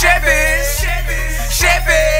Chevy, Chevy, yeah,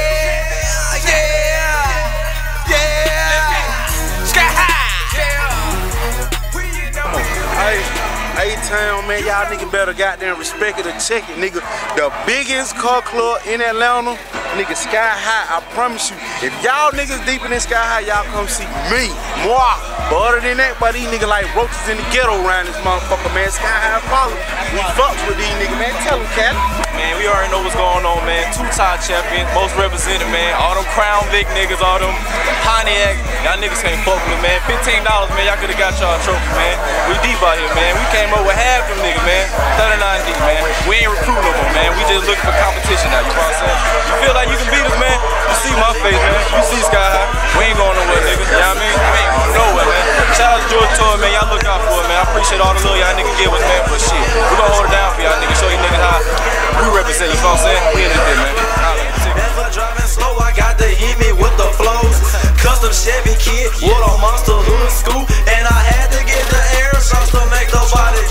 A-Town, man, y'all nigga better goddamn respect it or check it, nigga. The biggest car club in Atlanta, nigga, Sky High, I promise you. If y'all niggas deep in this Sky High, y'all come see me, moi. But other than that, but these niggas like roaches in the ghetto around this motherfucker, man. Sky High problem. We fucks with these niggas, man. Tell them, Cat. Man, we already know what's going on, man. Two-time champion, most represented, man. All them Crown Vic niggas, all them Pontiac, y'all niggas can't fuck with man. $15, man, y'all could've got y'all a trophy, man. We deep out here, man. We came with half them niggas, man. 39 deep, man. We ain't recruiting no more, man. We just looking for competition now, you know what I'm saying? You feel like you can beat us, man? You see my face, man. You see Sky High. We ain't going nowhere, niggas. You know what I mean? We ain't going nowhere, man. Shout out to George Tour, man. Y'all look out for it, man. I appreciate all the love y'all niggas give us, man. But shit, we gonna hold it down for y'all niggas. Show you niggas how we represent, you know what I'm saying? We in this bitch, man. Never driving slow, I got to hit me with the flows. Custom Chevy kid, with a monster hood scoop. And I had to get the sauce to make the body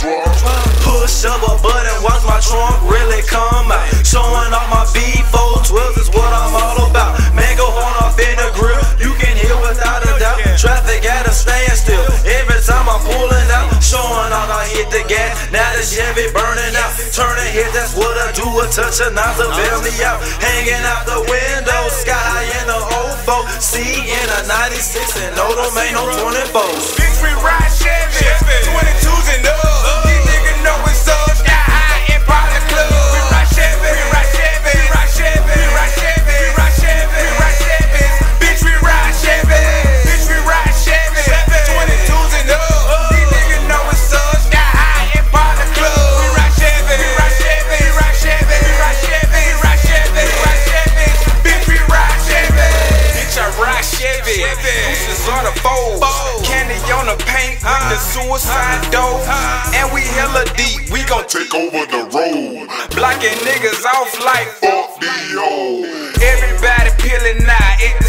Push up a button, watch my trunk really come out. Showing off my V412 is what I'm all about. Man, go horn off in the grill, you can hear without a doubt. Traffic at a standstill. Every time I'm pulling out, showing off I hit the gas. Now the Chevy burning out. Turning hit, that's what I do. A touch of nozzle, bail me out. Hanging out the window, sky high in the 04. C in a 96, and no, them ain't no 24s. Bitch, we ride on the fold. Candy on the paint with the suicide dope. And we hella deep. We gon' Take over the road. blocking niggas off like Fuck the old. Everybody peeling out at